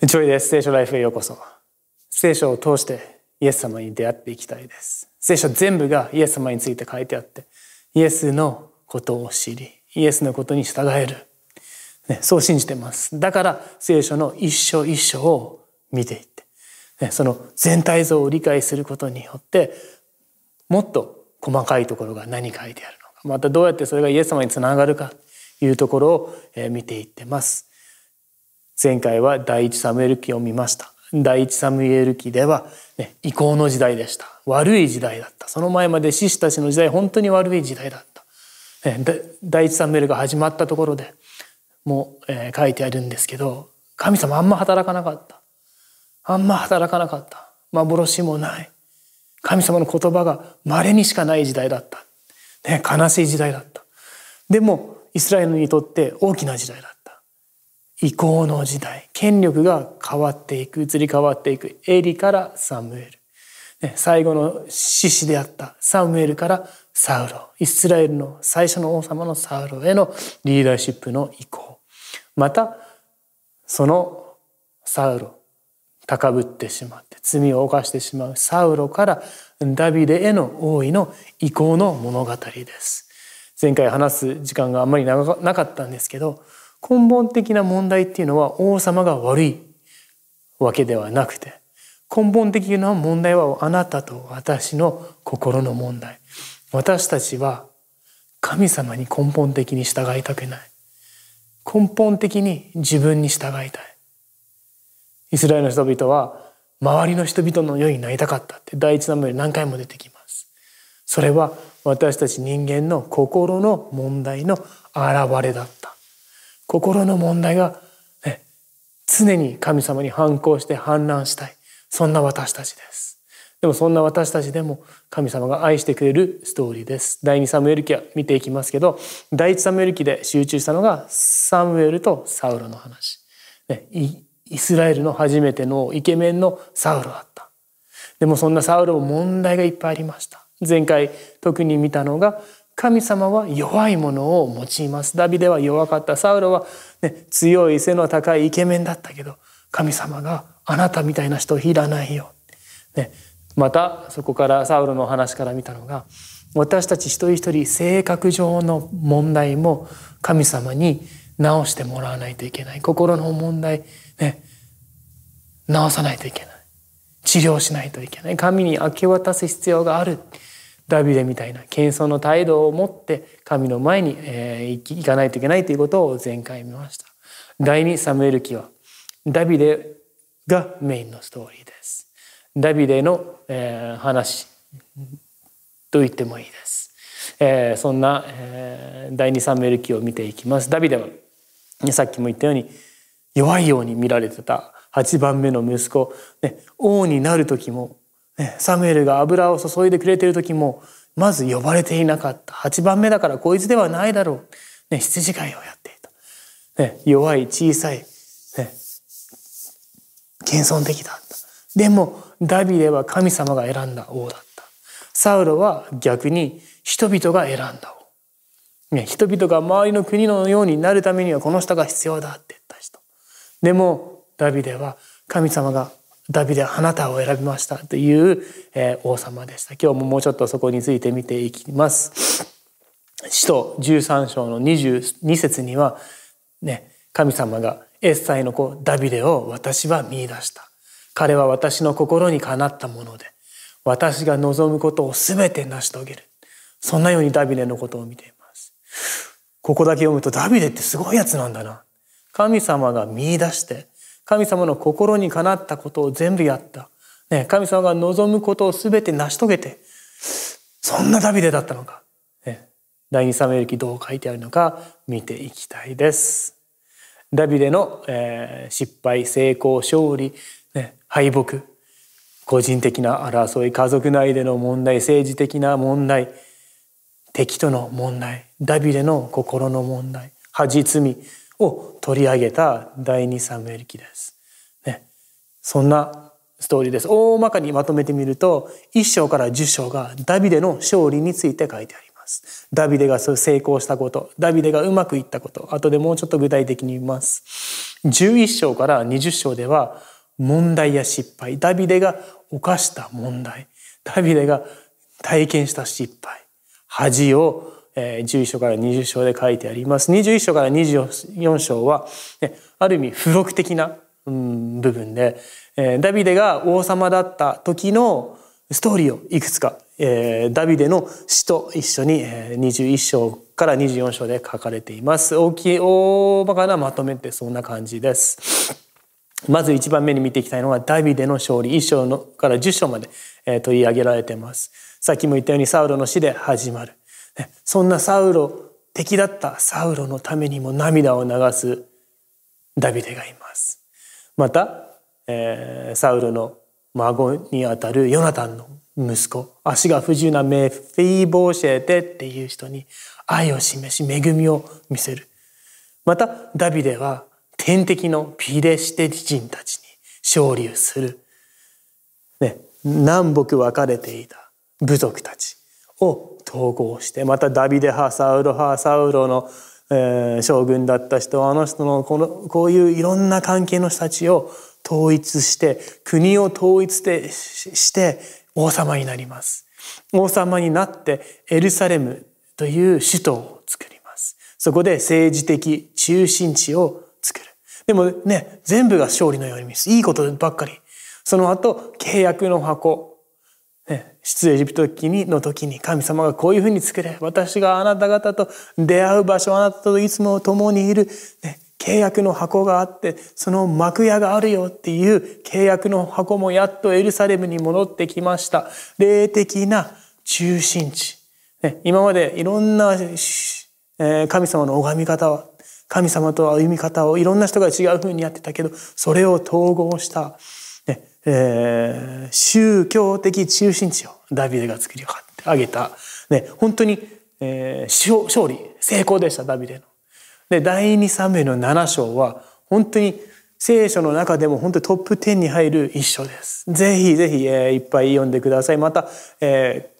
ジョイです。聖書ライフへようこそ。聖書を通してイエス様に出会っていきたいです。聖書全部がイエス様について書いてあって、イエスのことを知り、イエスのことに従える。ね、そう信じてます。だから聖書の一章一章を見ていって、ね、その全体像を理解することによって、もっと細かいところが何書いてあるのか、またどうやってそれがイエス様につながるかというところを見ていってます。前回は第一サムエル記を見ました。第一サムエル記では、ね、移行の時代でした。悪い時代だった。その前まで獅子たちの時代、本当に悪い時代だった。ね、第一サムエルが始まったところでもう、えー、書いてあるんですけど、神様あんま働かなかった。あんま働かなかった。幻もない。神様の言葉が稀にしかない時代だった。ね、悲しい時代だった。でも、イスラエルにとって大きな時代だった。移行の時代。権力が変わっていく移り変わっていく。エリからサムエル。最後の獅子であったサムエルからサウロ。イスラエルの最初の王様のサウロへのリーダーシップの移行。またそのサウロ高ぶってしまって罪を犯してしまうサウロからダビデへの王位の移行の物語です。前回話す時間があんまりなかったんですけど根本的な問題っていうのは王様が悪いわけではなくて根本的な問題はあなたと私の心の問題。私たちは神様に根本的に従いたくない。根本的に自分に従いたい。イスラエルの人々は周りの人々のようになりたかったって第一ナムで何回も出てきます。それは私たち人間の心の問題の現れだった。心の問題が、ね、常に神様に反抗して反乱したい。そんな私たちです。でもそんな私たちでも神様が愛してくれるストーリーです。第2サムエル記は見ていきますけど、第1サムエル記で集中したのがサムエルとサウロの話。ね、イスラエルの初めてのイケメンのサウロだった。でもそんなサウロも問題がいっぱいありました。前回特に見たのが神様は弱いものを用います。ダビデは弱かった。サウロは、ね、強い背の高いイケメンだったけど、神様があなたみたいな人をいらないよ。ね、またそこからサウロの話から見たのが、私たち一人一人性格上の問題も神様に直してもらわないといけない。心の問題、ね、直さないといけない。治療しないといけない。神に明け渡す必要がある。ダビデみたいな謙遜の態度を持って神の前に、え行かないといけないということを前回見ました。第2サムエル記はダビデがメインのストーリーです。ダビデの、え話と言ってもいいです。えそんな、え第2サムエル記を見ていきます。ダビデはさっきも言ったように弱いように見られてた8番目の息子、ね、王になる時もサムエルが油を注いでくれている時もまず呼ばれていなかった。8番目だからこいつではないだろう、ね、羊飼いをやっていた、ね、弱い小さい、ね、謙遜的だった。でもダビデは神様が選んだ王だった。サウロは逆に人々が選んだ王、ね、人々が周りの国のようになるためにはこの人が必要だって言った人。でもダビデは神様がダビデあなたを選びましたという、え王様でした。今日ももうちょっとそこについて見ていきます。使徒13章の22節にはね神様がエッサイの子ダビデを私は見出した。彼は私の心にかなったもので私が望むことを全て成し遂げる。そんなようにダビデのことを見ています。ここだけ読むとダビデってすごいやつなんだな。神様が見出して神様の心にかなったことを全部やった。ね、神様が望むことを全て成し遂げて、そんなダビデだったのか。ね、第二サムエル記どう書いてあるのか見ていきたいです。ダビデの、えー、失敗、成功、勝利、ね、敗北、個人的な争い、家族内での問題、政治的な問題、敵との問題、ダビデの心の問題、恥罪、を取り上げた第二サムエル記です。ね、そんなストーリーです。大まかにまとめてみると、1章から10章がダビデの勝利について書いてあります。ダビデが成功したこと、ダビデがうまくいったこと、後でもうちょっと具体的に言います。11章から20章では問題や失敗ダビデが犯した問題ダビデが体験した失敗恥を11章から20章で書いてあります。21章から24章はある意味付録的な部分でダビデが王様だった時のストーリーをいくつかダビデの死と一緒に21章から24章で書かれています。大きい大まかなまとめってそんな感じです。まず一番目に見ていきたいのはダビデの勝利。1章のから10章まで取り上げられています。さっきも言ったようにサウロの死で始まる。そんなサウロ敵だったサウロのためにも涙を流すダビデがいます。また、えー、サウロの孫にあたるヨナタンの息子足が不自由なメフィーボーシェテっていう人に愛を示し恵みを見せる。またダビデは天敵のピレシテ人たちに勝利する、ね、南北分かれていた部族たちを統合してまたダビデ派サウロ派サウロの、えー、将軍だった人あの人のこのこういういろんな関係の人たちを統一して国を統一して王様になります。王様になってエルサレムという首都を作ります。そこで政治的中心地を作る。でもね、全部が勝利のように見す。いいことばっかり。その後、契約の箱。出エジプトにの時に神様がこういうふうに作れ。私があなた方と出会う場所、あなたといつも共にいる。ね、契約の箱があってその幕屋があるよっていう契約の箱もやっとエルサレムに戻ってきました霊的な中心地、ね、今までいろんな神様の拝み方は神様と歩み方をいろんな人が違うふうにやってたけどそれを統合した、ねえー、宗教的中心地をダビデが作り上げた、ね、本当に、えー、勝利成功でしたダビデの。で第2サムエルの7章は本当に聖書の中でも本当にトップ10に入る一章です。ぜひぜひ、えー、いっぱい読んでください。また、えー、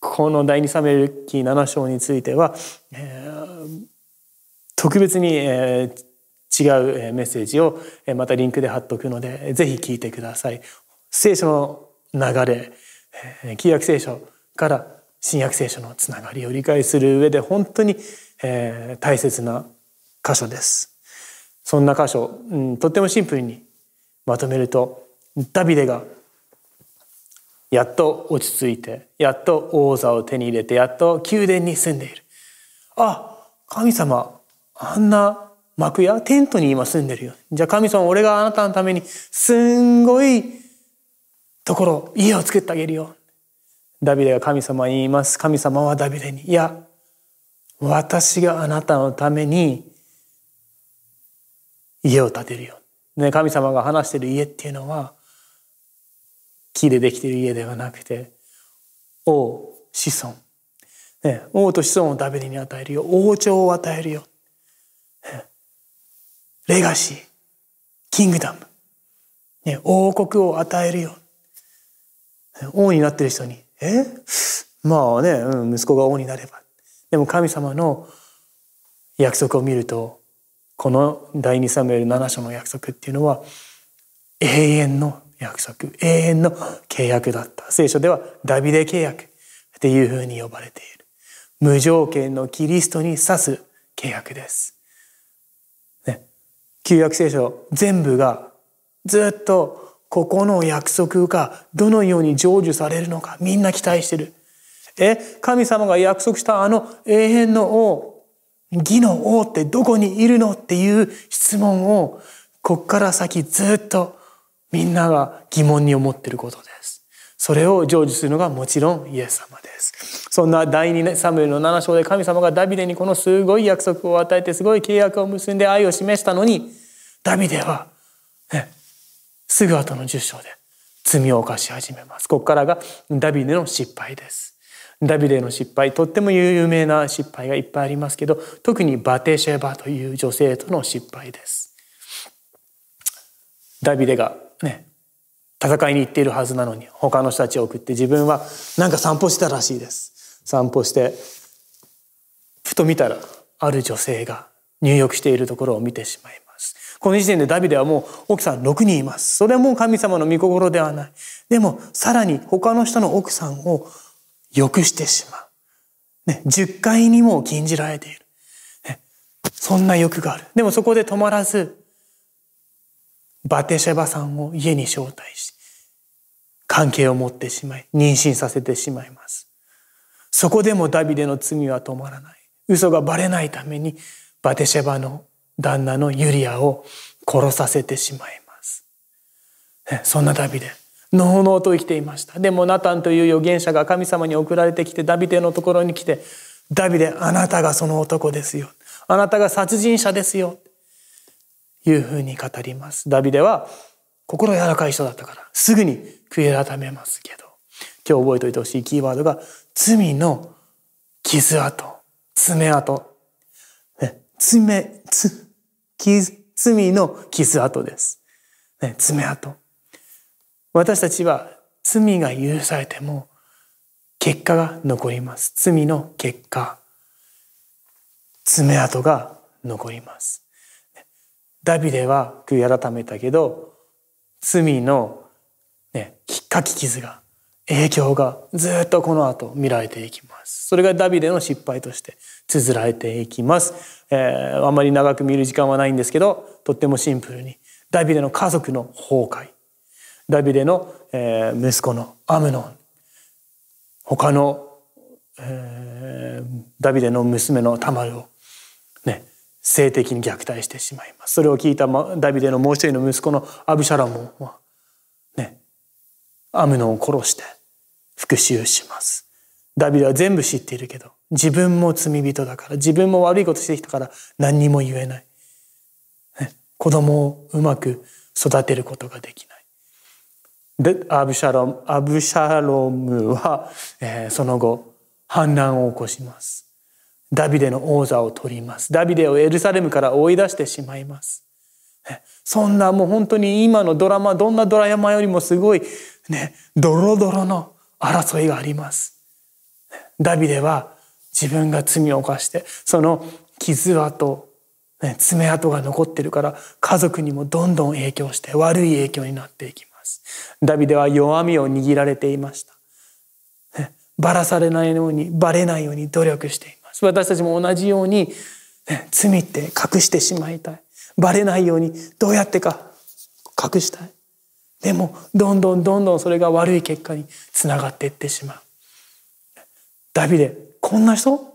この第2サムエル記7章については、えー、特別に、えー、違うメッセージをまたリンクで貼っとくのでぜひ聞いてください。聖書の流れ旧約聖書から新約聖書のつながりを理解する上で本当にえー、大切な箇所です。そんな箇所、うん、とってもシンプルにまとめるとダビデがやっと落ち着いてやっと王座を手に入れてやっと宮殿に住んでいる。あ神様あんな幕屋テントに今住んでるよ。じゃあ神様俺があなたのためにすんごいところ家を作ってあげるよ。ダビデが神様に言います。神様はダビデに。いや、私があなたのために家を建てるよ。ね、神様が話している家っていうのは木でできてる家ではなくて王子孫、ね、王と子孫をダビデに与えるよ王朝を与えるよ、レガシーキングダム、ね、王国を与えるよ王になってる人に。え？まあね、うん、息子が王になれば。でも神様の約束を見るとこの第2サムエル7章の約束っていうのは永遠の約束。永遠の契約だった。聖書ではダビデ契約っていうふうに呼ばれている。無条件のキリストに指す契約です、ね、旧約聖書全部がずっとここの約束がどのように成就されるのかみんな期待してるえ、神様が約束したあの永遠の王、義の王ってどこにいるのっていう質問を、こっから先ずっとみんなが疑問に思ってることです。それを成就するのがもちろんイエス様です。そんな第2サムエルの7章で神様がダビデにこのすごい約束を与えてすごい契約を結んで愛を示したのに、ダビデは、ね、すぐ後の10章で罪を犯し始めます。ここからがダビデの失敗です。ダビデの失敗とっても有名な失敗がいっぱいありますけど特にバテシェバという女性との失敗ですダビデがね戦いに行っているはずなのに他の人たちを送って自分はなんか散歩したらしいです散歩してふと見たらある女性が入浴しているところを見てしまいますこの時点でダビデはもう奥さん6人います。それはもう神様の御心ではない。でも、さらに他の人の奥さんを良くしてしまう。ね、10回にも禁じられている。ね、そんな欲がある。でもそこで止まらず、バテシェバさんを家に招待し、関係を持ってしまい、妊娠させてしまいます。そこでもダビデの罪は止まらない。嘘がバレないために、バテシェバの旦那のユリアを殺させてしまいます。そんなダビデ。のうのうと生きていました。でもナタンという預言者が神様に送られてきてダビデのところに来て、ダビデ、あなたがその男ですよ。あなたが殺人者ですよ。いうふうに語ります。ダビデは心柔らかい人だったから、すぐに悔い改めますけど、今日覚えておいてほしいキーワードが、罪の傷跡、爪跡。ね、爪、つ、罪の傷跡です。ね、爪跡。私たちは罪が許されても結果が残ります。罪の結果、爪痕が残ります。ダビデは悔い改めたけど、罪の、ね、きっかき傷が、影響がずっとこの後見られていきます。それがダビデの失敗として綴られていきます。えー、あまり長く見る時間はないんですけど、とってもシンプルに、ダビデの家族の崩壊。ダビデの、えー、息子のアムノン他の、えー、ダビデの娘のタマルを、ね、性的に虐待してしまいますそれを聞いたダビデのもう一人の息子のアブシャラムは、ね、アムノンを殺して復讐します。ダビデは全部知っているけど自分も罪人だから自分も悪いことしてきたから何にも言えない、ね、子供をうまく育てることができない。でアブシャロムアブシャロムは、えー、その後反乱を起こします。ダビデの王座を取ります。ダビデをエルサレムから追い出してしまいます。そんなもう本当に今のドラマどんなドラマよりもすごいねドロドロの争いがありますダビデは自分が罪を犯してその傷跡、ね、爪痕が残ってるから家族にもどんどん影響して悪い影響になっていきますダビデは弱みを握られていました。ばらされないように、ばれないように努力しています。私たちも同じように、罪って隠してしまいたい。ばれないように、どうやってか隠したい。でも、どんどんどんどんそれが悪い結果につながっていってしまう。ダビデ、こんな人？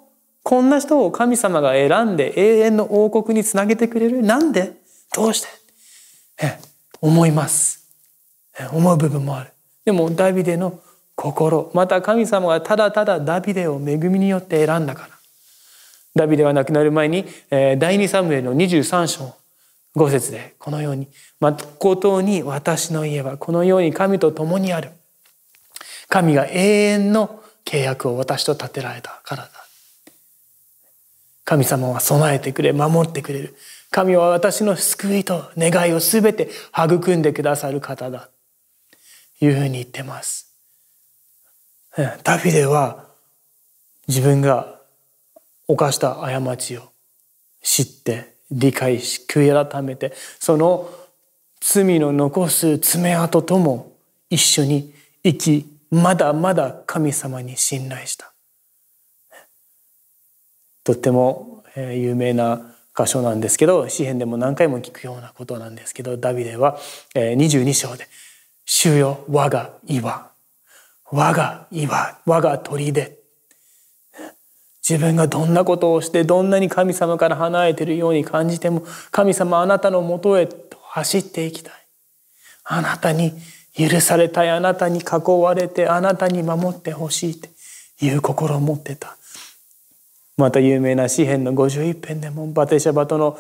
こんな人を神様が選んで永遠の王国につなげてくれる？なんで？どうして？思います。思う部分もある。でもダビデの心、また神様がただただダビデを恵みによって選んだから。ダビデは亡くなる前に、第2サムエルの23章5節でこのように、誠に私の家はこのように神と共にある。神が永遠の契約を私と立てられたからだ。神様は備えてくれ、守ってくれる。神は私の救いと願いをすべて育んでくださる方だ。いうふうに言ってます。ダビデは自分が犯した過ちを知って理解し悔い改めてその罪の残す爪痕とも一緒に生きまだまだ神様に信頼した。とっても有名な箇所なんですけど詩篇でも何回も聞くようなことなんですけどダビデは22章で主よ、我が岩。我が岩。我が砦。自分がどんなことをしてどんなに神様から離れているように感じても神様あなたのもとへと走っていきたい。あなたに許されたい。あなたに囲われてあなたに守ってほしいっていう心を持ってた。また有名な詩篇の51編でもバテシャバとの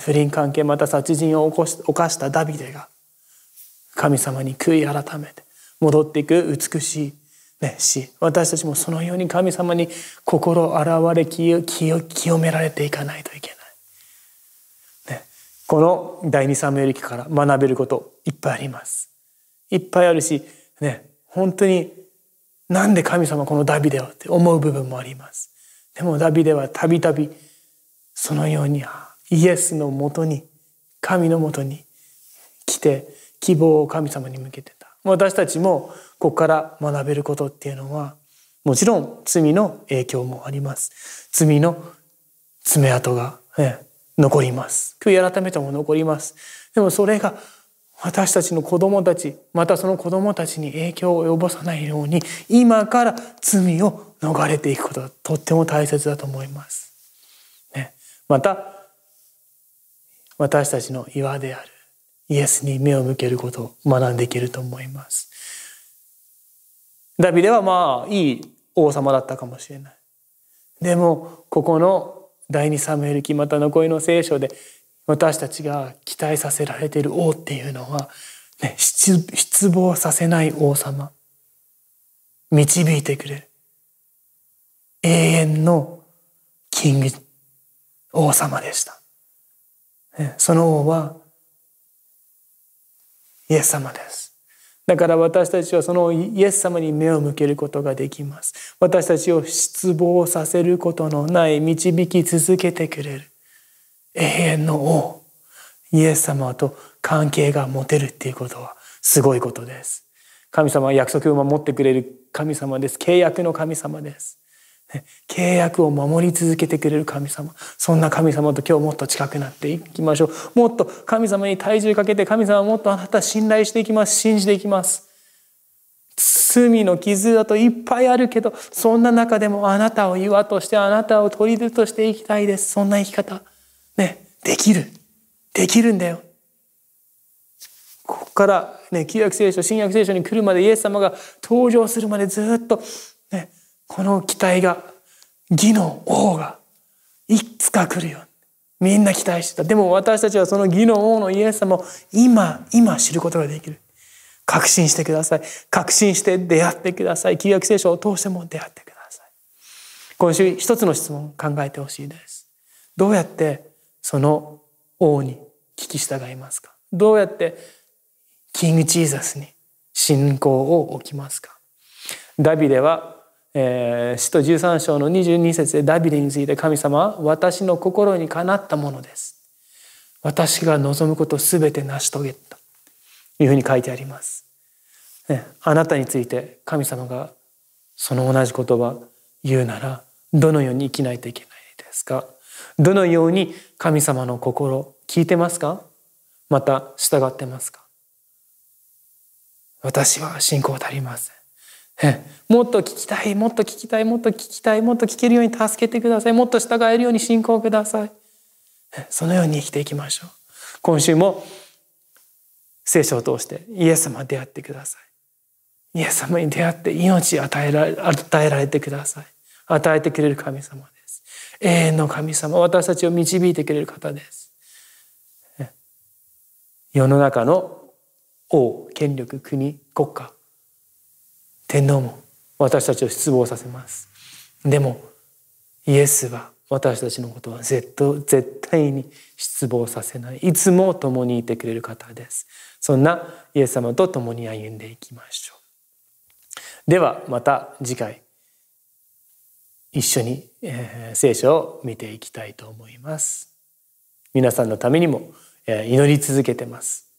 不倫関係また殺人を犯したダビデが神様に悔い改めて戻っていく美しい、ね、死私たちもそのように神様に心洗われ清められていかないといけない、ね、この第二サムエル記から学べることいっぱいあります。いっぱいあるしね本当になんで神様このダビデをって思う部分もあります。でもダビデはたびたびそのようにイエスのもとに神のもとに来て希望を神様に向けてた。私たちもここから学べることっていうのはもちろん罪の影響もあります罪の爪痕が、残ります悔い改めても残りますでもそれが私たちの子供たちまたその子供たちに影響を及ぼさないように今から罪を逃れていくことがとっても大切だと思います。ね、また私たちの岩であるイエスに目を向けることを学んでいけると思います。ダビデはまあいい王様だったかもしれない。でもここの第二サムエル記また残りの聖書で私たちが期待させられている王っていうのは、ね、失望させない王様。導いてくれる。永遠のキング王様でした、その王はイエス様です。だから私たちはそのイエス様に目を向けることができます。私たちを失望させることのない導き続けてくれる。永遠の王イエス様と関係が持てるっていうことはすごいことです。神様は約束を守ってくれる神様です。契約の神様です。契約を守り続けてくれる神様。そんな神様と今日もっと近くなっていきましょう。もっと神様に体重かけて神様はもっとあなた信頼していきます。信じていきます。罪の傷だといっぱいあるけどそんな中でもあなたを岩としてあなたを砦としていきたいです。そんな生き方。ね、できる。できるんだよ。ここからね、旧約聖書、新約聖書に来るまでイエス様が登場するまでずっと、この期待が、義の王がいつか来るよ。みんな期待してた。でも私たちはその義の王のイエス様を今、今知ることができる。確信してください。確信して出会ってください。旧約聖書を通しても出会ってください。今週一つの質問を考えてほしいです。どうやってその王に聞き従いますか？どうやってキングジーザスに信仰を置きますか？ダビデは、えー、使徒13章の22節でダビデについて神様は私の心にかなったものです。私が望むことすべて成し遂げた。というふうに書いてあります。ね、あなたについて神様がその同じ言葉言うならどのように生きないといけないですか？どのように神様の心聞いてますか？また従ってますか？私は信仰足りません。もっと聞きたい、もっと聞きたい、もっと聞きたい、もっと聞けるように助けてください。もっと従えるように信仰ください。そのように生きていきましょう。今週も聖書を通してイエス様出会ってください。イエス様に出会って命与えられ与えられてください。与えてくれる神様です永遠の神様私たちを導いてくれる方です世の中の王権力国国家天皇も私たちを失望させます。でもイエスは私たちのことは絶対に失望させない。いつも共にいてくれる方です。そんなイエス様と共に歩んでいきましょう。ではまた次回一緒に、えー、聖書を見ていきたいと思います。皆さんのためにも、えー、祈り続けてます。